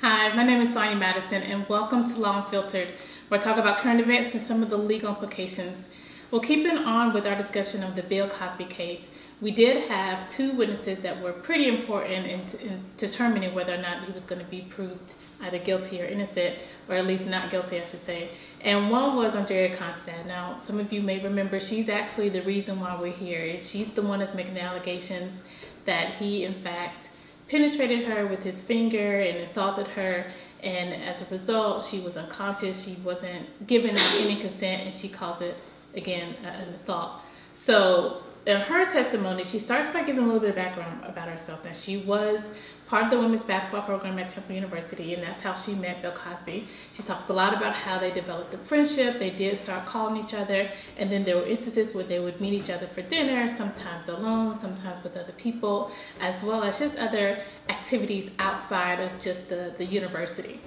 Hi, my name is Sonya Madison and welcome to Law Unfiltered, where I talk about current events and some of the legal implications. Well, keeping on with our discussion of the Bill Cosby case, we did have two witnesses that were pretty important in, in determining whether or not he was going to be proved either guilty or innocent, or at least not guilty, I should say. And one was Andrea Constand. Now, some of you may remember she's actually the reason why we're here. She's the one that's making the allegations that he, in fact, penetrated her with his finger and assaulted her. And as a result, she was unconscious. She wasn't given any consent, and she calls it, again, an assault. So in her testimony, she starts by giving a little bit of background about herself. That she was part of the women's basketball program at Temple University, and that's how she met Bill Cosby. She talks a lot about how they developed a friendship. They did start calling each other, and then there were instances where they would meet each other for dinner, sometimes alone, sometimes with other people, as well as just other activities outside of just the, the university.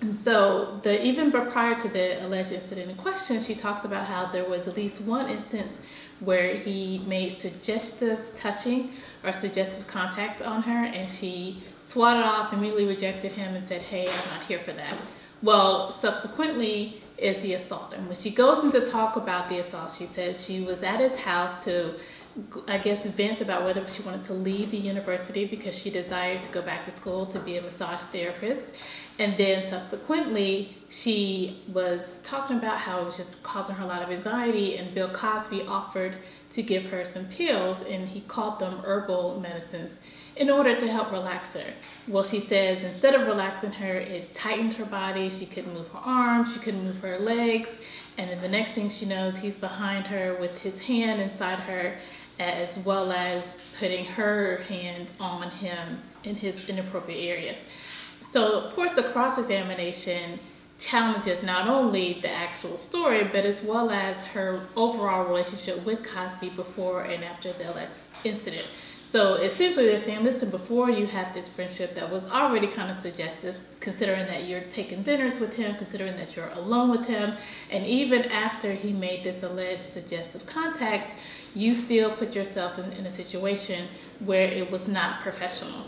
And so, the even prior to the alleged incident in question, she talks about how there was at least one instance where he made suggestive touching or suggestive contact on her and she swatted off, immediately rejected him and said, hey, I'm not here for that. Well, subsequently is the assault. And when she goes into talk about the assault, she says she was at his house to I guess, vent about whether she wanted to leave the university because she desired to go back to school to be a massage therapist. And then subsequently, she was talking about how it was just causing her a lot of anxiety, and Bill Cosby offered to give her some pills, and he called them herbal medicines in order to help relax her. Well, she says instead of relaxing her, it tightened her body. She couldn't move her arms, she couldn't move her legs. And then the next thing she knows, he's behind her with his hand inside her as well as putting her hand on him in his inappropriate areas. So of course the cross-examination challenges not only the actual story, but as well as her overall relationship with Cosby before and after the alleged incident. So essentially they're saying, listen, before you had this friendship that was already kind of suggestive, considering that you're taking dinners with him, considering that you're alone with him, and even after he made this alleged suggestive contact, you still put yourself in, in a situation where it was not professional.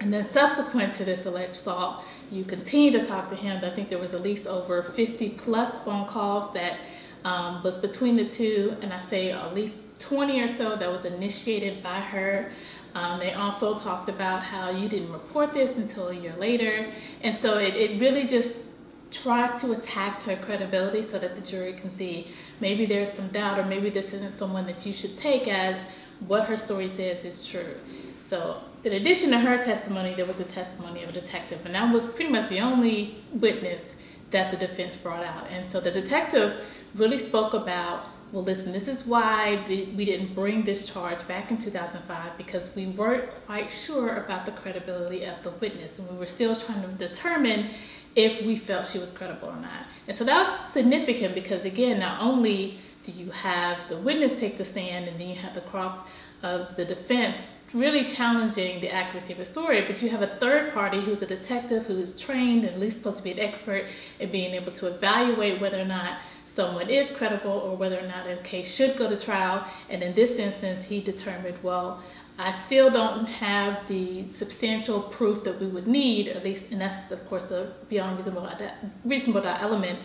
And then subsequent to this alleged assault, you continue to talk to him. I think there was at least over 50 plus phone calls that um, was between the two, and I say at least 20 or so that was initiated by her. Um, they also talked about how you didn't report this until a year later. And so it, it really just tries to attack her credibility so that the jury can see maybe there's some doubt or maybe this isn't someone that you should take as what her story says is true. So in addition to her testimony, there was a testimony of a detective and that was pretty much the only witness that the defense brought out. And so the detective really spoke about well, listen, this is why the, we didn't bring this charge back in 2005 because we weren't quite sure about the credibility of the witness and we were still trying to determine if we felt she was credible or not. And so that was significant because again, not only do you have the witness take the stand and then you have the cross of the defense really challenging the accuracy of the story, but you have a third party who's a detective who is trained and at least supposed to be an expert in being able to evaluate whether or not someone is credible or whether or not a case should go to trial. And in this instance, he determined, well, I still don't have the substantial proof that we would need, at least, and that's of course the beyond reasonable, reasonable doubt element,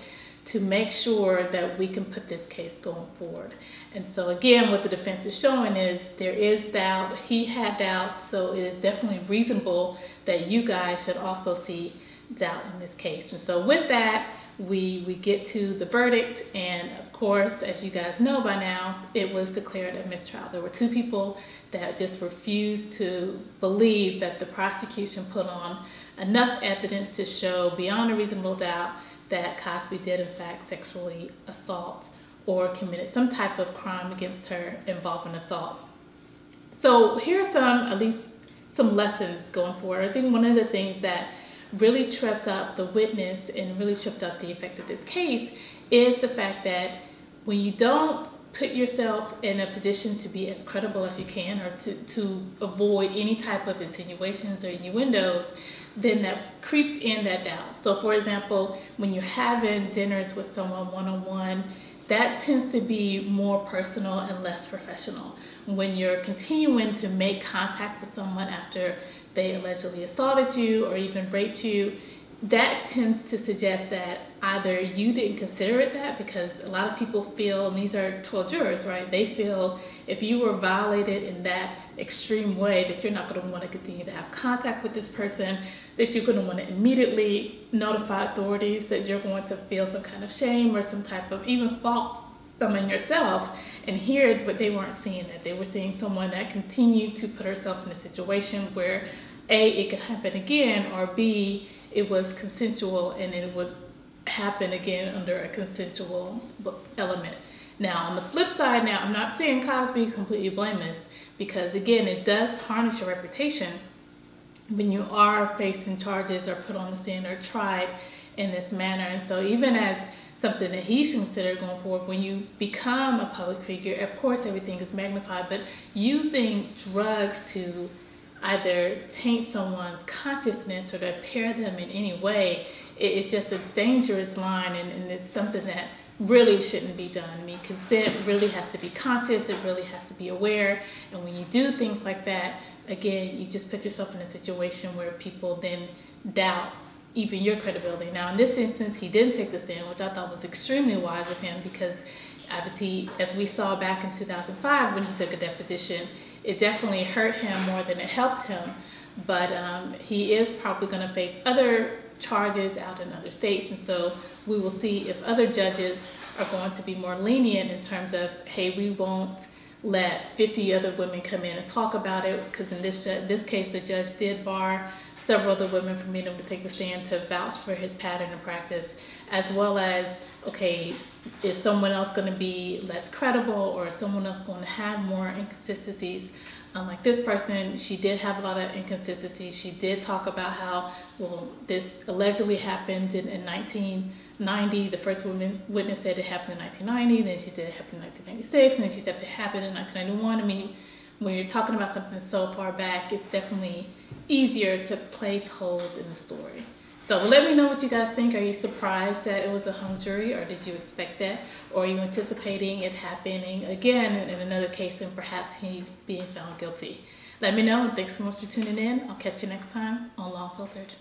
to make sure that we can put this case going forward. And so again, what the defense is showing is there is doubt, he had doubt, so it is definitely reasonable that you guys should also see doubt in this case. And so with that, we, we get to the verdict and of course, as you guys know by now, it was declared a mistrial. There were two people that just refused to believe that the prosecution put on enough evidence to show beyond a reasonable doubt that Cosby did in fact sexually assault or committed some type of crime against her involving assault. So here are some, at least some lessons going forward. I think one of the things that really tripped up the witness and really tripped up the effect of this case is the fact that when you don't put yourself in a position to be as credible as you can or to, to avoid any type of insinuations or innuendos, then that creeps in that doubt. So for example, when you're having dinners with someone one-on-one, -on -one, that tends to be more personal and less professional. When you're continuing to make contact with someone after they allegedly assaulted you or even raped you, that tends to suggest that either you didn't consider it that because a lot of people feel, and these are 12 jurors, right? They feel if you were violated in that extreme way that you're not going to want to continue to have contact with this person, that you're going to want to immediately notify authorities, that you're going to feel some kind of shame or some type of even fault them in yourself. And here, but they weren't seeing that. They were seeing someone that continued to put herself in a situation where A, it could happen again, or B, it was consensual and it would happen again under a consensual element. Now, on the flip side, now I'm not saying Cosby is completely blameless because again, it does tarnish your reputation when you are facing charges or put on the stand or tried in this manner. And so even as something that he should consider going forward, when you become a public figure, of course everything is magnified, but using drugs to either taint someone's consciousness or to impair them in any way, it's just a dangerous line and, and, it's something that really shouldn't be done. I mean, consent really has to be conscious, it really has to be aware, and when you do things like that, again, you just put yourself in a situation where people then doubt even your credibility. Now, in this instance, he didn't take the stand, which I thought was extremely wise of him because as we saw back in 2005 when he took a deposition, it definitely hurt him more than it helped him. But um, he is probably going to face other charges out in other states. And so we will see if other judges are going to be more lenient in terms of, hey, we won't let 50 other women come in and talk about it. Because in this, this case, the judge did bar several other women from being able to take the stand to vouch for his pattern of practice, as well as, okay, is someone else going to be less credible or is someone else going to have more inconsistencies? Um, Unlike this person, she did have a lot of inconsistencies. She did talk about how, well, this allegedly happened in, in 1990. The first witness, witness said it happened in 1990. Then she said it happened in 1996. And then she said it happened in 1991. I mean, when you're talking about something so far back, it's definitely easier to place holes in the story. So let me know what you guys think. Are you surprised that it was a hung jury or did you expect that? Or are you anticipating it happening again in another case and perhaps he being found guilty? Let me know and thanks so much for tuning in. I'll catch you next time on Law Unfiltered.